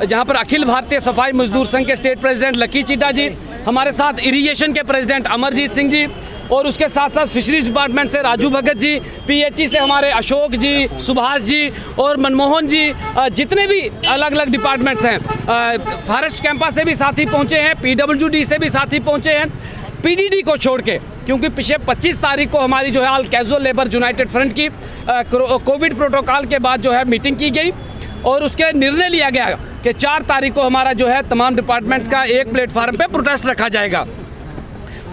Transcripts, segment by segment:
जहाँ पर अखिल भारतीय सफ़ाई मजदूर संघ के स्टेट प्रेसिडेंट लकी चिड्डा जी, हमारे साथ इरीगेशन के प्रेसिडेंट अमरजीत सिंह जी, और उसके साथ साथ फिशरीज डिपार्टमेंट से राजू भगत जी, पीएचई से हमारे अशोक जी, सुभाष जी, और मनमोहन जी जितने भी अलग अलग डिपार्टमेंट्स हैं फॉरेस्ट कैंपस से भी साथी पहुँचे हैं, पीडब्ल्यूडी से भी साथी पहुँचे हैं, पीडीडी को छोड़ के, क्योंकि पिछले 25 तारीख को हमारी जो है all casual labour united front की कोविड प्रोटोकॉल के बाद जो है मीटिंग की गई। और उसके निर्णय लिया गया कि चार तारीख को हमारा जो है तमाम डिपार्टमेंट्स का एक प्लेटफार्म पे प्रोटेस्ट रखा जाएगा।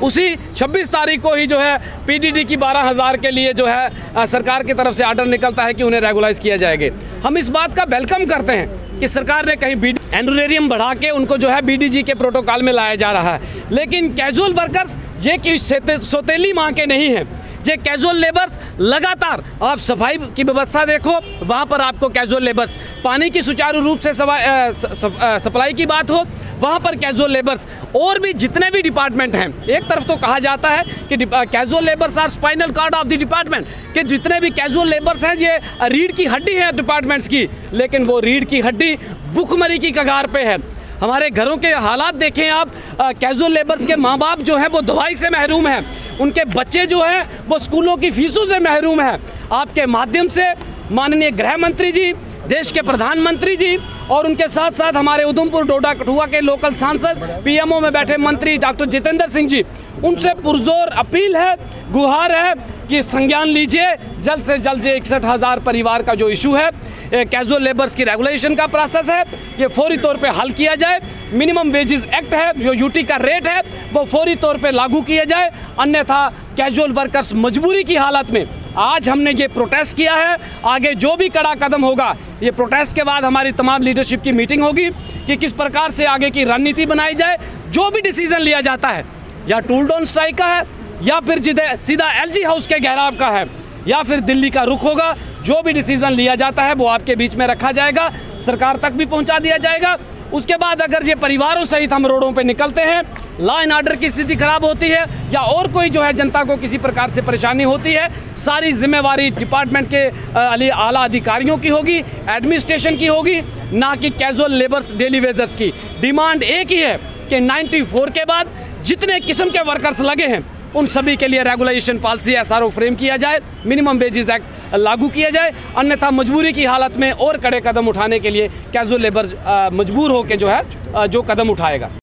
उसी 26 तारीख को ही जो है पीडीडी की 12,000 के लिए जो है सरकार की तरफ़ से आर्डर निकलता है कि उन्हें रेगुलाइज किया जाएगा। हम इस बात का वेलकम करते हैं कि सरकार ने कहीं बी एंडोरेरियम बढ़ा के उनको जो है बीडीजी के प्रोटोकॉल में लाया जा रहा है। लेकिन कैजुअल वर्कर्स ये कि सौतेली माँ के नहीं हैं। ये कैजुअल लेबर्स लगातार। आप सफ़ाई की व्यवस्था देखो, वहाँ पर आपको कैजुअल लेबर्स पानी की सुचारू रूप से सप्लाई की बात हो, वहाँ पर कैजुअल लेबर्स और भी जितने भी डिपार्टमेंट हैं, एक तरफ़ तो कहा जाता है कि casual labours are spinal cord of the department कि जितने भी कैजुअल लेबर्स हैं, ये रीढ़ की हड्डी है डिपार्टमेंट्स की, लेकिन वो रीढ़ की हड्डी, भुखमरी की कगार पे है। हमारे घरों के हालात देखें आप कैजुअल लेबर्स के माँ बाप जो हैं, वो दवाई से महरूम हैं। उनके बच्चे जो हैं, वो स्कूलों की फीसों से महरूम हैं। आपके माध्यम से माननीय गृह मंत्री जी देश के प्रधानमंत्री जी और उनके साथ साथ हमारे उधमपुर, डोडा, कठुआ के लोकल सांसद, पीएमओ में बैठे मंत्री डॉक्टर जितेंद्र सिंह जी। उनसे पुरजोर अपील है, गुहार है कि संज्ञान लीजिए, जल्द से जल्द से इकसठ हज़ार परिवार का जो इशू है कैजुअल लेबर्स की रेगुलेशन का प्रोसेस है, ये फौरी तौर पे हल किया जाए। मिनिमम वेजेस एक्ट है, जो यूटी का रेट है, वो फौरी तौर पे लागू किया जाए। अन्यथा कैजुअल वर्कर्स मजबूरी की हालत में आज हमने ये प्रोटेस्ट किया है। आगे जो भी कड़ा कदम होगा, ये प्रोटेस्ट के बाद हमारी तमाम लीडरशिप की मीटिंग होगी कि किस प्रकार से आगे की रणनीति बनाई जाए, जो भी डिसीज़न लिया जाता है, या टूल डाउन स्ट्राइक का है, या फिर सीधा एलजी हाउस के गहराव का है, या फिर दिल्ली का रुख होगा, जो भी डिसीज़न लिया जाता है, वो आपके बीच में रखा जाएगा, सरकार तक भी पहुँचा दिया जाएगा। उसके बाद अगर ये परिवारों सहित हम रोडों पे निकलते हैं लॉ एंड ऑर्डर की स्थिति खराब होती है या और कोई जो है जनता को किसी प्रकार से परेशानी होती है, सारी जिम्मेवारी डिपार्टमेंट के आला अधिकारियों की होगी एडमिनिस्ट्रेशन की होगी, ना कि कैजुअल लेबर्स डेली वेजर्स की। डिमांड एक ही है कि 94 के बाद जितने किस्म के वर्कर्स लगे हैं, उन सभी के लिए रेगुलाइजेशन पॉलिसी एस फ्रेम किया जाए मिनिमम वेजेस एक्ट लागू किया जाए, अन्यथा मजबूरी की हालत में और कड़े कदम उठाने के लिए कैजुअल लेबर मजबूर होकर जो है जो कदम उठाएगा।